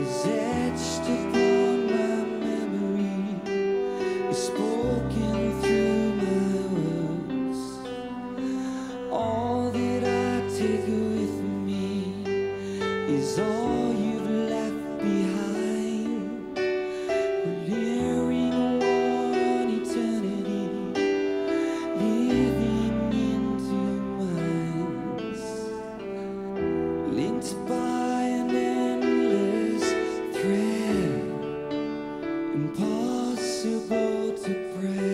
etched upon my memory is spoken through my words. All that I take with me is all you've left behind. We're nearing one eternity, living into minds, linked by impossible to break.